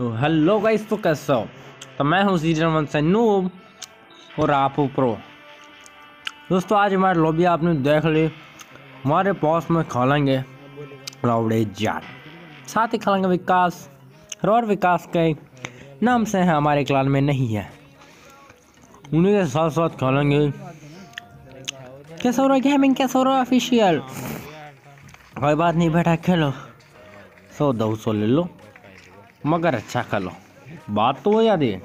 तो hello guys तो कैसे हो? तो मैं हूँ सीज़न वन से नूब और आप हो प्रो दोस्तों, आज हमारे लॉबी आपने देख ली। हमारे पास में खालेंगे रावड़े जान साथ ही खालेंगे विकास। और विकास के नाम से है, हमारे क्लान में नहीं है। उन्हीं के साथ साथ खालेंगे। कैसा हो रहा गेमिंग कैसा हो रहा ऑफिशियल कोई बात नहीं बेटा, खेलो। सौ दो सौ ले लो। मगर अच्छा खेलो बात तो हो जाती है।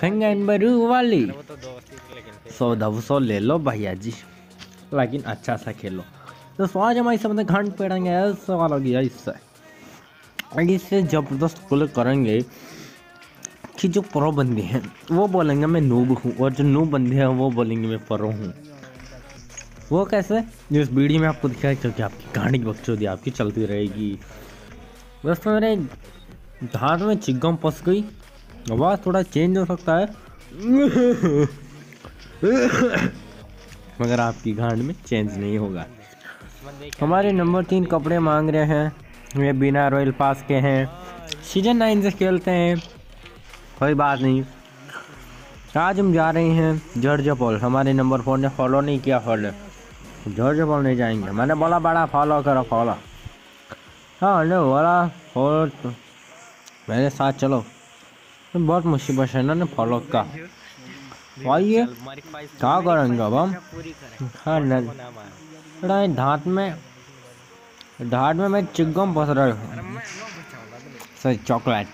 खंगा इन बरू वाली। सौ दो सौ ले लो भैया जी। लेकिन अच्छा सा खेलो तो आज हमारे सब घंट पेड़ेंगे ऐसा वाला गया इससे। इससे ज़बरदस्त कुल करेंगे कि जो प्रो बंदे हैं, वो बोलेंगे, मैं नूब हूँ। और जो नूब बंदे हैं, वो बोलेंगे, मैं प्रो हूँ। वो कैसे? जो इस वीडियो में आपको दिखाया क्योंकि आपकी कहानी की बकचोदी आपकी चलती रहेगी। दोस्तों, मेरे हाथ में चिगम फंस गई। आवाज़ थोड़ा चेंज हो सकता है। मगर आपकी घाट में चेंज नहीं होगा। हमारे नंबर तीन कपड़े मांग रहे हैं। ये बिना रॉयल पास के हैं। सीज़न नाइन से खेलते हैं। कोई बात नहीं। आज हम जा रहे हैं जॉर्ज पॉल। हमारे नंबर फोर ने फॉलो नहीं किया फॉलो। जॉर्ज पॉल नहीं जाएँगे। मैंने बोला, बड़ा फॉलो करो फॉलो हाँ बोला फॉलो मेरे साथ चलो। तो बहुत मुसीबत है ना फॉलो का। आइए, क्या करेंगे अब हम? हाँ न धात में धात में मैं चिगम फंस रहा हूँ। सही, चॉकलेट।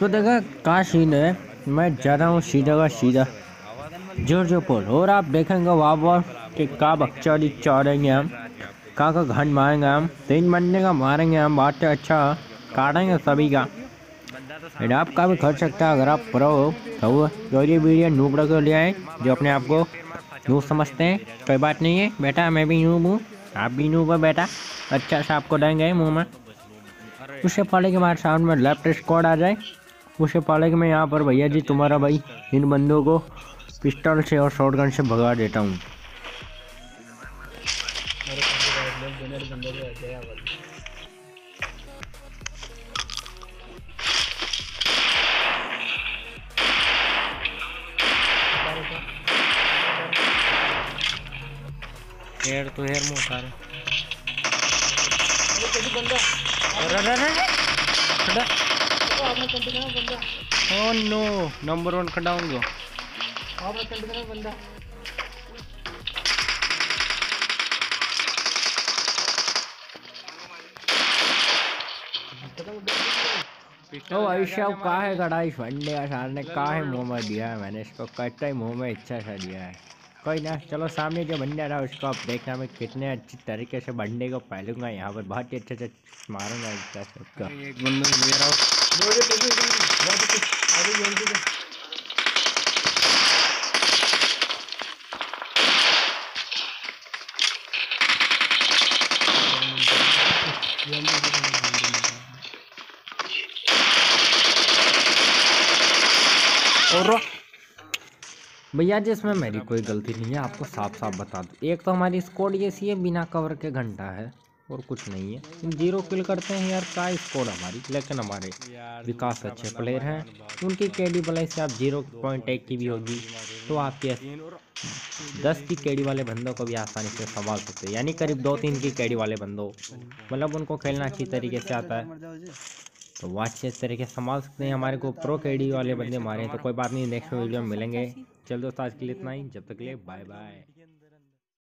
तो देखा कहाँ सीन है? मैं जा रहा हूँ सीधा का सीधा। ज़ोर जो पोल और आप देखेंगे वहाँ पर कि का बच्चा चौड़ेंगे हम का का घन मारेंगे हम, तीन बंदे का मारेंगे हम, बात अच्छा। काटेंगे सभी का। एंड आपका भी खर्च सकता है, अगर आप प्रो हो तो वो जो ये वीडियो नूबड़ों के लिए आए, जो अपने आप को नूब समझते हैं। कोई बात नहीं है बेटा मैं भी नूब हूँ, आप भी नूब हो बेटा अच्छा सा आपको देंगे मुँह में। उससे पहले के हमारे साउंड में लेफ़्ट स्क्वाड आ जाए। उससे पहले कि मैं यहाँ पर भैया जी, तुम्हारा भाई, इन बंदों को पिस्टल से और शॉर्ट गन से भगा देता हूँ। हेयर तो हेयर मुँह अरे खड़ा ओह नो नंबर वन खड़ा हूँ तो आयुष्या का है कढ़ाई फंडे का ने का है मुँह में दिया है मैंने इसको कटता ही मुँह में इच्छा सा दिया है कोई ना, चलो सामने जो बंदा रहा उसको आप देखना, मैं कितने अच्छी तरीके से बंडे को पहलूँगा यहाँ पर। बहुत ही अच्छे से मारूँगा सबका एक बंदा मेरा और भैया जी इसमें मेरी कोई गलती नहीं है आपको साफ़ साफ़ बता दूँ। एक तो हमारी स्कोड ऐसी है बिना कवर के घंटा है और कुछ नहीं है। ज़ीरो किल करते हैं यार का स्कोड हमारी? लेकिन हमारे विकास अच्छे प्लेयर हैं। उनकी केडी बलाई से आप ज़ीरो पॉइंट एक की भी होगी तो आपके दस की केडी वाले बंदों को भी आसानी से संभाल सकते हैं। यानी करीब दो तीन की केडी वाले बंदों मतलब उनको खेलना अच्छी तरीके से आता है। तो वो अच्छे तरीके से संभाल सकते हैं। हमारे को प्रो केडी वाले बंदे मारे हैं तो कोई बात नहीं नेक्स्ट वीडियो में मिलेंगे। चल दोस्तों, आज के लिए इतना ही। जब तक के लिए बाय बाय